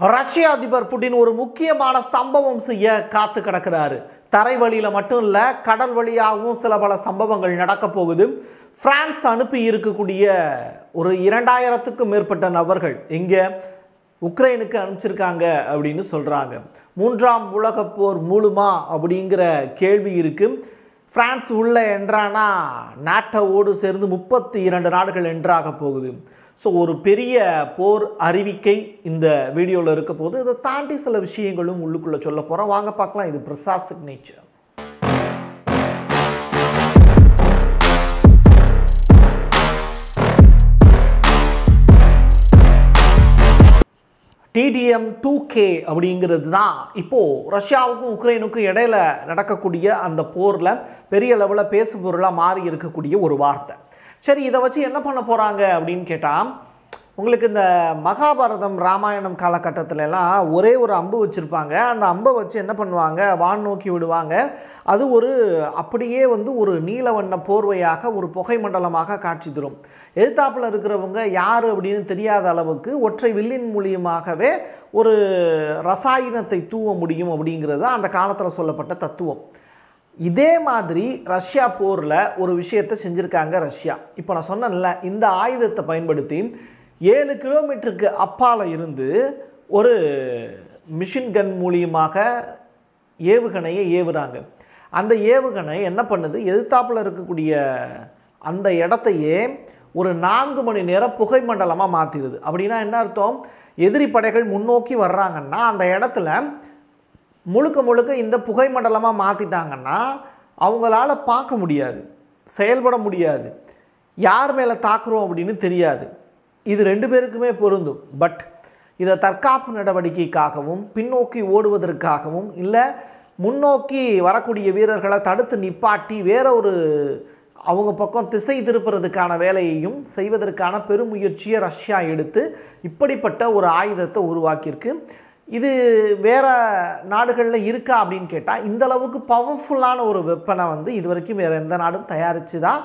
ரஷ்ய அதிபர் புட்டின் ஒரு முக்கியமான சம்பவம் செய்ய காத்து கிடக்கிறாரு. தரை வழியில மட்டும் இல்ல கடல் வழியாகவும் சில பல சம்பவங்கள் நடக்க போகுது. பிரான்ஸ் அனுப்பி இருக்கக்கூடிய ஒரு இரண்டாயிரத்துக்கும் மேற்பட்ட நபர்கள் இங்கே உக்ரைனுக்கு அனுப்பிச்சிருக்காங்க அப்படின்னு சொல்றாங்க. மூன்றாம் உலகப் போர் மூலுமா அப்படிங்கிற கேள்வி இருக்கு. பிரான்ஸ் உள்ள என்றானா நாட்டோடு சேர்ந்து முப்பத்தி இரண்டு நாடுகள் என்றாக போகுது. ஸோ ஒரு பெரிய போர் அறிவிக்கை இந்த வீடியோவில் இருக்க போது இதை தாண்டி சில விஷயங்களும் உள்ளுக்குள்ளே சொல்ல போகிறோம் வாங்க பார்க்கலாம். இது Prasad signature DTM two K அப்படிங்கிறது தான் இப்போது ரஷ்யாவுக்கும் உக்ரைனுக்கும் இடையில நடக்கக்கூடிய அந்த போரில் பெரிய லெவலில் பேசு பொருளாக மாறி இருக்கக்கூடிய ஒரு வார்த்தை. சரி இதை வச்சு என்ன பண்ண போகிறாங்க அப்படின்னு கேட்டால் உங்களுக்கு இந்த மகாபாரதம் ராமாயணம் காலகட்டத்துல எல்லாம் ஒரே ஒரு அம்பு வச்சுருப்பாங்க. அந்த அம்பை வச்சு என்ன பண்ணுவாங்க? வான் நோக்கி விடுவாங்க. அது ஒரு அப்படியே வந்து ஒரு நீல வண்ண போர்வையாக ஒரு புகை மண்டலமாக காட்சி தரும். எதிர்த்தாப்பில் இருக்கிறவங்க யார் அப்படின்னு தெரியாத அளவுக்கு ஒற்றை வில்லின் மூலியமாகவே ஒரு ரசாயனத்தை தூவ முடியும் அப்படிங்கிறது தான் அந்த காலத்தில் சொல்லப்பட்ட தத்துவம். இதே மாதிரி ரஷ்யா போரில் ஒரு விஷயத்தை செஞ்சுருக்காங்க ரஷ்யா. இப்போ நான் சொன்னேன்ல இந்த ஆயுதத்தை பயன்படுத்தி ஏழு கிலோமீட்டருக்கு அப்பால் இருந்து ஒரு மிஷின் கன் மூலியமாக ஏவுகணையை ஏவுறாங்க. அந்த ஏவுகணை என்ன பண்ணுது? எதிர்த்தாப்பில் இருக்கக்கூடிய அந்த இடத்தையே ஒரு நான்கு மணி நேரம் புகை மண்டலமாக மாற்றிடுது அப்படின்னா என்ன அர்த்தம்? எதிரி படைகள் முன்னோக்கி வர்றாங்கன்னா அந்த இடத்துல முழுக்க முழுக்க இந்த புகை மண்டலமாக மாற்றிட்டாங்கன்னா அவங்களால பார்க்க முடியாது செயல்பட முடியாது யார் மேலே தாக்குறோம் அப்படின்னு தெரியாது. இது ரெண்டு பேருக்குமே பொருந்தும். பட் இதை தற்காப்பு நடவடிக்கைக்காகவும் பின்னோக்கி ஓடுவதற்காகவும் இல்லை முன்னோக்கி வரக்கூடிய வீரர்களை தடுத்து நிப்பாட்டி வேற ஒரு அவங்க பக்கம் திசை திருப்புறதுக்கான வேலையையும் செய்வதற்கான பெருமுயற்சியை ரஷ்யா எடுத்து இப்படிப்பட்ட ஒரு ஆயுதத்தை உருவாக்கியிருக்கு. இது வேற நாடுகளில் இருக்கா அப்படின்னு கேட்டால் இந்த அளவுக்கு பவர்ஃபுல்லான ஒரு வெப்பனை வந்து இது வரைக்கும் வேறு எந்த நாடும் தயாரித்து தான்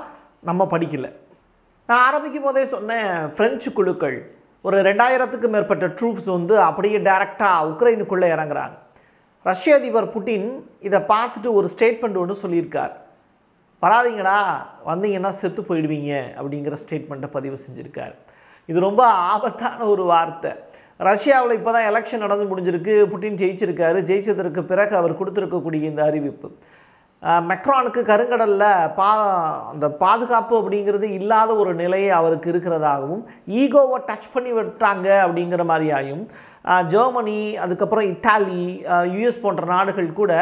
நம்ம படிக்கல. நான் ஆரம்பிக்கும் போதே சொன்னேன் பிரெஞ்சு குழுக்கள் ஒரு ரெண்டாயிரத்துக்கு மேற்பட்ட ட்ரூப்ஸ் வந்து அப்படியே டைரெக்டாக உக்ரைனுக்குள்ளே இறங்குறாங்க. ரஷ்ய அதிபர் புட்டின் இதை பார்த்துட்டு ஒரு ஸ்டேட்மெண்ட் ஒன்று சொல்லியிருக்கார். வராதீங்கடா வந்தீங்கன்னா செத்து போயிடுவீங்க அப்படிங்கிற ஸ்டேட்மெண்ட்டை பதிவு செஞ்சுருக்கார். இது ரொம்ப ஆபத்தான ஒரு வார்த்தை. ரஷ்யாவில் இப்போ தான் எலெக்ஷன் நடந்து முடிஞ்சிருக்கு. புட்டின் ஜெயிச்சிருக்காரு. ஜெயிச்சதற்கு பிறகு அவர் கொடுத்துருக்கக்கூடிய இந்த அறிவிப்பு. மெக்ரானுக்கு கருங்கடலில் பா அந்த பாதுகாப்பு அப்படிங்கிறது இல்லாத ஒரு நிலையை அவருக்கு இருக்கிறதாகவும் ஈகோவை டச் பண்ணி விட்டாங்க அப்படிங்கிற மாதிரியாயும் ஜெர்மனி அதுக்கப்புறம் இட்டாலி யுஎஸ் போன்ற நாடுகள் கூட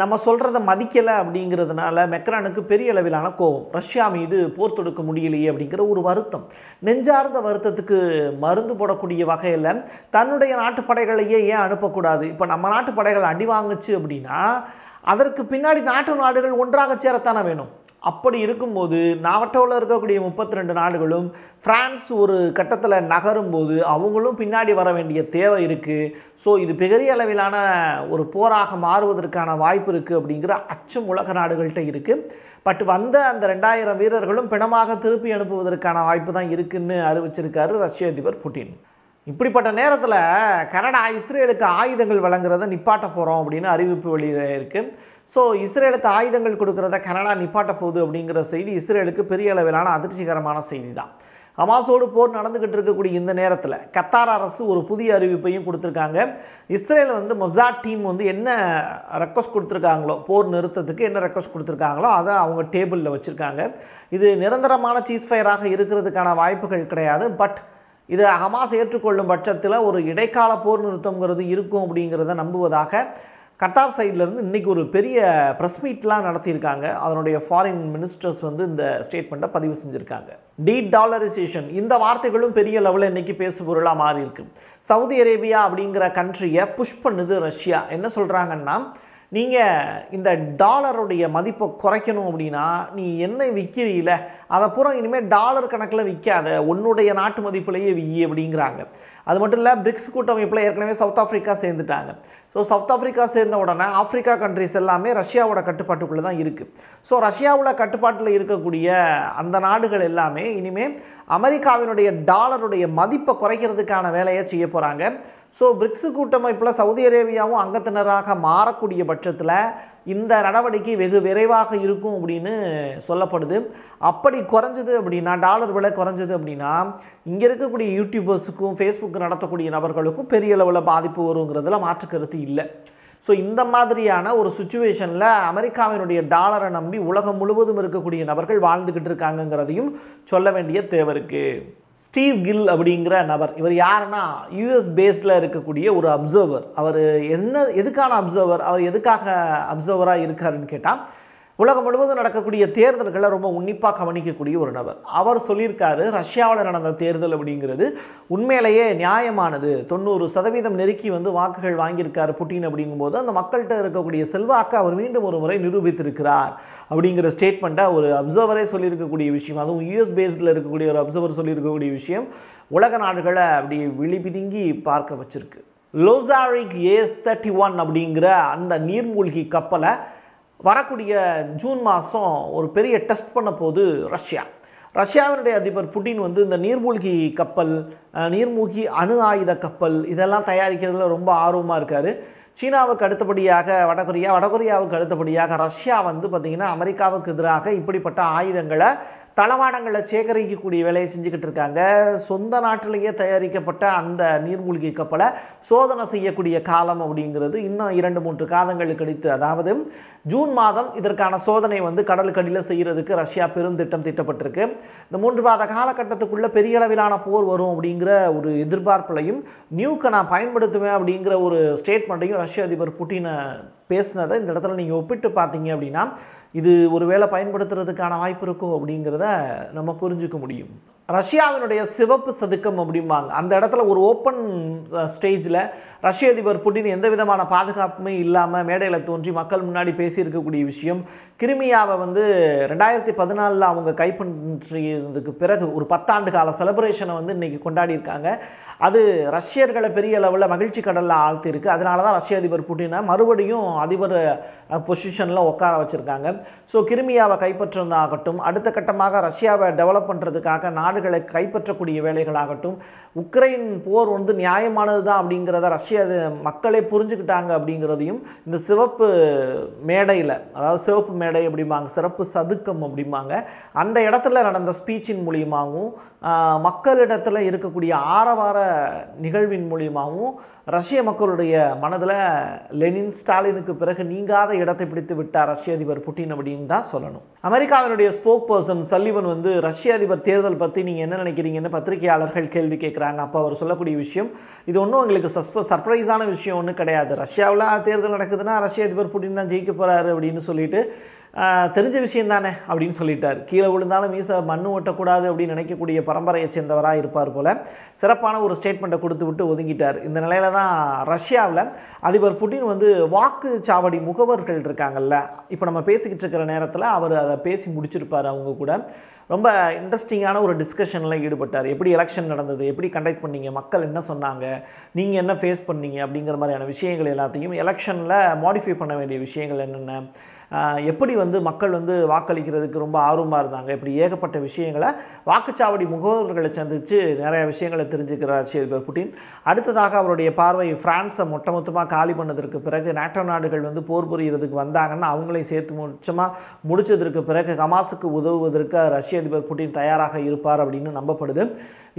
நம்ம சொல்கிறத மதிக்கலை அப்படிங்கிறதுனால மெக்ரானுக்கு பெரிய அளவிலான கோபம். ரஷ்யா மீது போர் தொடுக்க முடியலையே அப்படிங்கிற ஒரு வருத்தம். நெஞ்சார்ந்த வருத்தத்துக்கு மருந்து போடக்கூடிய வகையில் தன்னுடைய நாட்டு படைகளையே ஏன் அனுப்பக்கூடாது? இப்போ நம்ம நாட்டு படைகள் அடி வாங்குச்சு அப்படின்னா அதற்கு பின்னாடி நாட்டு நாடுகள் ஒன்றாக சேரத்தானே வேணும்? அப்படி இருக்கும்போது நாவட்டோவில் இருக்கக்கூடிய முப்பத்தி ரெண்டு நாடுகளும் ஃப்ரான்ஸ் ஒரு கட்டத்தில் நகரும் போது அவங்களும் பின்னாடி வர வேண்டிய தேவை இருக்குது ஸோ இது பெரிய அளவிலான ஒரு போராக மாறுவதற்கான வாய்ப்பு இருக்குது அப்படிங்கிற அச்சம் உலக நாடுகள்கிட்ட இருக்குது பட் வந்த அந்த ரெண்டாயிரம் வீரர்களும் பிணமாக திருப்பி அனுப்புவதற்கான வாய்ப்பு தான் இருக்குன்னு அறிவிச்சிருக்காரு ரஷ்ய அதிபர் புட்டின். இப்படிப்பட்ட நேரத்தில் கனடா இஸ்ரேலுக்கு ஆயுதங்கள் வழங்குறத நிப்பாட்ட போகிறோம் அப்படின்னு அறிவிப்பு வெளியில் இருக்குது ஸோ இஸ்ரேலுக்கு ஆயுதங்கள் கொடுக்குறத கனடா நிப்பாட்ட போகுது அப்படிங்கிற செய்தி இஸ்ரேலுக்கு பெரிய அளவிலான அதிர்ச்சிகரமான செய்தி தான் ஹமாஸோடு போர் நடந்துக்கிட்டு இருக்கக்கூடிய இந்த நேரத்தில் கத்தார் அரசு ஒரு புதிய அறிவிப்பையும் கொடுத்துருக்காங்க. இஸ்ரேல் வந்து மொசாட் டீம் வந்து என்ன ரெக்வஸ்ட் கொடுத்துருக்காங்களோ போர் நிறுத்தத்துக்கு என்ன ரெக்வஸ்ட் கொடுத்துருக்காங்களோ அதை அவங்க டேபிளில் வச்சுருக்காங்க. இது நிரந்தரமான சீஸ் ஃபயராக இருக்கிறதுக்கான வாய்ப்புகள் கிடையாது. பட் இதை ஹமாஸ் ஏற்றுக்கொள்ளும் பட்சத்தில் ஒரு இடைக்கால போர் நிறுத்தங்கிறது இருக்கும் அப்படிங்கிறத நம்புவதாக கட்டார் சைட்லேருந்து இன்றைக்கி ஒரு பெரிய ப்ரெஸ் மீட்லாம் நடத்தியிருக்காங்க. அதனுடைய ஃபாரின் மினிஸ்டர்ஸ் வந்து இந்த ஸ்டேட்மெண்ட்டை பதிவு செஞ்சுருக்காங்க. டீ டாலரைசேஷன் இந்த வார்த்தைகளும் பெரிய லெவலில் இன்றைக்கி பேசு பொருளாக மாறி இருக்கு. சவுதி அரேபியா அப்படிங்கிற கண்ட்ரியை புஷ் பண்ணுது ரஷ்யா. என்ன சொல்கிறாங்கன்னா நீங்கள் இந்த டாலருடைய மதிப்பை குறைக்கணும் அப்படின்னா நீ என்ன விற்கிறீல அதை பூரா இனிமேல் டாலர் கணக்கில் விற்காத உன்னுடைய நாட்டு மதிப்புலேயே விற்கி அப்படிங்கிறாங்க. அது மட்டும் இல்லை பிரிக்ஸ் கூட்டமைப்பில் ஏற்கனவே சவுத் ஆஃப்ரிக்கா சேர்ந்துட்டாங்க. ஸோ சவுத் ஆஃப்ரிக்கா சேர்ந்த உடனே ஆஃப்ரிக்கா கண்ட்ரிஸ் எல்லாமே ரஷ்யாவோட கட்டுப்பாட்டுக்குள்ளே தான் இருக்குது ஸோ ரஷ்யாவோட கட்டுப்பாட்டில் இருக்கக்கூடிய அந்த நாடுகள் எல்லாமே இனிமேல் அமெரிக்காவினுடைய டாலருடைய மதிப்பை குறைக்கிறதுக்கான வேலையை செய்ய போகிறாங்க ஸோ பிரிக்ஸ் கூட்டமைப்பில் சவுதி அரேபியாவும் அங்கத்தினராக மாறக்கூடிய பட்சத்தில் இந்த நடவடிக்கை வெகு விரைவாக இருக்கும் அப்படின்னு சொல்லப்படுது. அப்படி குறைஞ்சது அப்படின்னா டாலர் விலை குறைஞ்சது அப்படின்னா இங்கே இருக்கக்கூடிய யூடியூபர்ஸுக்கும் ஃபேஸ்புக் நடத்தக்கூடிய நபர்களுக்கும் பெரிய அளவில் பாதிப்பு வருங்கிறதுல மாற்று கருத்து இல்லை. ஸோ இந்த மாதிரியான ஒரு சுச்சுவேஷனில் அமெரிக்காவினுடைய டாலரை நம்பி உலகம் முழுவதும் இருக்கக்கூடிய நபர்கள் வாழ்ந்துக்கிட்டு இருக்காங்கங்கிறதையும் சொல்ல வேண்டிய தேவை இருக்குது ஸ்டீவ் கில் அப்படிங்கிற நபர். இவர் யாருன்னா யூஎஸ் பேஸ்டில் இருக்கக்கூடிய ஒரு அப்சர்வர் அவர் என்ன எதுக்கான அப்சர்வர் அவர் எதுக்காக அப்சர்வராக இருக்காருன்னு கேட்டால் உலகம் முழுவதும் நடக்கக்கூடிய தேர்தல்களை ரொம்ப உன்னிப்பாக கவனிக்கக்கூடிய ஒரு நபர். அவர் சொல்லியிருக்காரு ரஷ்யாவில் நடந்த தேர்தல் அப்படிங்கிறது உண்மையிலேயே நியாயமானது. தொண்ணூறு சதவீதம் நெருக்கி வந்து வாக்குகள் வாங்கியிருக்காரு புட்டின் அப்படிங்கும்போது அந்த மக்கள்கிட்ட இருக்கக்கூடிய செல்வாக்கை அவர் மீண்டும் ஒரு முறை நிரூபித்திருக்கிறார் அப்படிங்கிற ஸ்டேட்மெண்ட்டை ஒரு அப்சர்வரே சொல்லியிருக்கக்கூடிய விஷயம். அதுவும் யூஎஸ் பேஸ்டில் இருக்கக்கூடிய ஒரு அப்சர்வர் சொல்லியிருக்கக்கூடிய விஷயம். உலக நாடுகளை அப்படி விழிபிதுங்கி பார்க்க வச்சிருக்கு. லோசாரிக் ஏஸ் தேர்ட்டி ஒன் அப்படிங்கிற அந்த நீர்மூழ்கி கப்பலை வரக்கூடிய ஜூன் மாதம் ஒரு பெரிய டெஸ்ட் பண்ண போது ரஷ்யா. ரஷ்யாவினுடைய அதிபர் புட்டின் வந்து இந்த நீர்மூழ்கி கப்பல் நீர்மூழ்கி அணு ஆயுத கப்பல் இதெல்லாம் தயாரிக்கிறதுல ரொம்ப ஆர்வமாக இருக்கார். சீனாவுக்கு அடுத்தபடியாக வடகொரியா வடகொரியாவுக்கு அடுத்தபடியாக ரஷ்யா வந்து பார்த்திங்கன்னா அமெரிக்காவுக்கு எதிராக இப்படிப்பட்ட ஆயுதங்களை தளவாடங்களை சேகரிக்கக்கூடிய வேலையை செஞ்சுக்கிட்டு இருக்காங்க. சொந்த நாட்டிலேயே தயாரிக்கப்பட்ட அந்த நீர்மூழ்கி கப்பலை சோதனை செய்யக்கூடிய காலம் அப்படிங்கிறது இன்னும் இரண்டு மூன்று காலங்கள் கழித்து அதாவது ஜூன் மாதம் இதற்கான சோதனை வந்து கடலுக்கடியில் செய்கிறதுக்கு ரஷ்யா பெரும் திட்டம் திட்டப்பட்டிருக்கு. இந்த மூன்று மாத காலகட்டத்துக்குள்ளே பெரிய அளவிலான போர் வரும் அப்படிங்கிற ஒரு எதிர்பார்ப்புலையும் நியூக்கை நான் பயன்படுத்துவேன் அப்படிங்கிற ஒரு ஸ்டேட்மெண்ட்டையும் ரஷ்ய அதிபர் புட்டினை பேசினதை இந்த இடத்துல நீங்கள் ஒப்பிட்டு பார்த்தீங்க அப்படின்னா இது ஒருவேளை பயன்படுத்துறதுக்கான வாய்ப்பு இருக்கும் அப்படிங்கிறத நம்ம புரிஞ்சுக்க முடியும். ரஷ்யாவினுடைய சிவப்பு சதுக்கம் அப்படிம்பாங்க. அந்த இடத்துல ஒரு ஓப்பன் ஸ்டேஜில் ரஷ்ய அதிபர் புட்டின் எந்த விதமான பாதுகாப்புமே இல்லாமல் மேடையில் தோன்றி மக்கள் முன்னாடி பேசியிருக்கக்கூடிய விஷயம். கிருமியாவை வந்து ரெண்டாயிரத்தி பதினாலில் அவங்க கைப்பற்றியதுக்கு பிறகு ஒரு பத்தாண்டு கால செலப்ரேஷனை வந்து இன்றைக்கி கொண்டாடியிருக்காங்க. அது ரஷ்யர்களை பெரிய அளவில் மகிழ்ச்சி கடலில் ஆழ்த்தியிருக்கு. அதனால தான் ரஷ்ய அதிபர் புட்டினை மறுபடியும் அதிபர் பொசிஷனில் உட்கார வச்சுருக்காங்க. ஸோ கிருமியாவை கைப்பற்றுவதாகட்டும் அடுத்த கட்டமாக ரஷ்யாவை டெவலப் பண்ணுறதுக்காக நாடுகளை கைப்பற்றக்கூடிய வேலைகளாகட்டும் உக்ரைன் போர் வந்து நியாயமானது தான் அப்படிங்கிறத ரஷ்ய மக்களே புரிஞ்சுக்கிட்டாங்க அப்படிங்கிறதையும் இந்த சிவப்பு மேடையில் அதாவது சிவப்பு மேடை அப்படிம்பாங்க சிறப்பு சதுக்கம் அப்படிம்பாங்க அந்த இடத்துல நடந்த ஸ்பீச்சின் மூலியமாகவும் மக்களிடத்தில் இருக்கக்கூடிய ஆரவார நிகழ்வின் மூலியமாகவும் ரஷ்ய மக்களுடைய மனதில் லெனின் ஸ்டாலினுக்கு பிறகு நீங்காத இடத்தை பிடித்து விட்டார் ரஷ்ய அதிபர் புட்டின் அப்படின்னு தான் சொல்லணும். அமெரிக்காவினுடைய ஸ்போக் பர்சன் சல்லிவன் வந்து ரஷ்ய அதிபர் தேர்தல் பற்றி நீங்கள் என்ன நினைக்கிறீங்கன்னு பத்திரிகையாளர்கள் கேள்வி கேட்குறாங்க அப்போ அவர் சொல்லக்கூடிய விஷயம் இது ஒன்றும் எங்களுக்கு சஸ்ப சர்ப்ரைஸான விஷயம் ஒன்றும் கிடையாது. ரஷ்யாவில் தேர்தல் நடக்குதுன்னா ரஷ்ய அதிபர் புட்டின் தான் ஜெயிக்க போகிறாரு அப்படின்னு சொல்லிட்டு தெரிஞ்ச விஷயம் தானே அப்படின்னு சொல்லிட்டார். கீழே விழுந்தாலும் மீசை மண்ணு ஓட்டக்கூடாது அப்படின்னு நினைக்கக்கூடிய பரம்பரையை சேர்ந்தவராக இருப்பார் போல. சிறப்பான ஒரு ஸ்டேட்மெண்ட்டை கொடுத்து விட்டு ஒதுங்கிட்டார். இந்த நிலையில தான் ரஷ்யாவில் அதிபர் புட்டின் வந்து வாக்கு சாவடி முகவர்கள் இருக்காங்கல்ல. இப்போ நம்ம பேசிக்கிட்டு இருக்கிற நேரத்தில் அவர் அதை பேசி முடிச்சிருப்பார் அவங்க கூட. ரொம்ப இன்ட்ரெஸ்டிங்கான ஒரு டிஸ்கஷனில் ஈடுபட்டார். எப்படி எலெக்ஷன் நடந்தது? எப்படி கண்டக்ட் பண்ணீங்க? மக்கள் என்ன சொன்னாங்க? நீங்கள் என்ன ஃபேஸ் பண்ணீங்க? அப்படிங்கிற மாதிரியான விஷயங்கள் எல்லாத்தையும் எலெக்ஷனில் மாடிஃபை பண்ண வேண்டிய விஷயங்கள் என்னென்ன? எப்படி வந்து மக்கள் வந்து வாக்களிக்கிறதுக்கு ரொம்ப ஆர்வமாக இருந்தாங்க? இப்படி ஏகப்பட்ட விஷயங்களை வாக்குச்சாவடி முகவர்களை சந்தித்து நிறைய விஷயங்களை தெரிஞ்சுக்கிறார் ரஷ்ய அதிபர் புட்டின். அடுத்ததாக அவருடைய பார்வை பிரான்ஸை மொட்ட மொத்தமாக காலி பண்ணதற்கு பிறகு நேட்டோ நாடுகள் வந்து போர் புரியறதுக்கு வந்தாங்கன்னா அவங்களையும் சேர்த்து முச்சமாக முடிச்சதற்கு பிறகு ஹமாஸுக்கு உதவுவதற்கு ரஷ்ய அதிபர் புட்டின் தயாராக இருப்பார் அப்படின்னு நம்பப்படுது.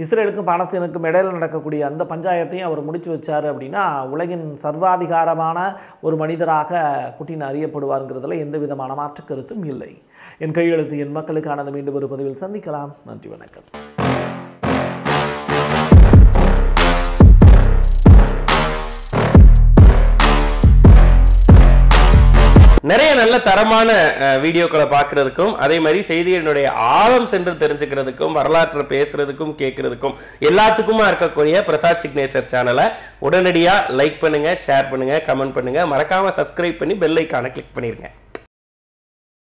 இஸ்ரேலுக்கும் பாலஸ்தீனுக்கும் இடையில் நடக்கக்கூடிய அந்த பஞ்சாயத்தையும் அவர் முடிச்சு வச்சார் அப்படின்னா உலகின் சர்வாதிகாரமான ஒரு மனிதராக புட்டின் அறியப்படுவாருங்கிறதுல எந்த விதமான மாற்று கருத்தும் இல்லை. என் கையெழுத்து என் மக்களுக்கானது. மீண்டும் ஒரு பதிவில் சந்திக்கலாம். நன்றி வணக்கம். நிறைய நல்ல தரமான வீடியோக்களை பார்க்கறதுக்கும் அதே மாதிரி செய்திகளினுடைய ஆழம் சென்று தெரிஞ்சுக்கிறதுக்கும் வரலாற்றை பேசுறதுக்கும் கேட்கறதுக்கும் எல்லாத்துக்குமா இருக்கக்கூடிய பிரசாத் சிக்னேச்சர் சேனலை உடனடியாக லைக் பண்ணுங்க ஷேர் பண்ணுங்க கமெண்ட் பண்ணுங்க. மறக்காம சப்ஸ்கிரைப் பண்ணி பெல் ஐக்கானை கிளிக் பண்ணிருங்க.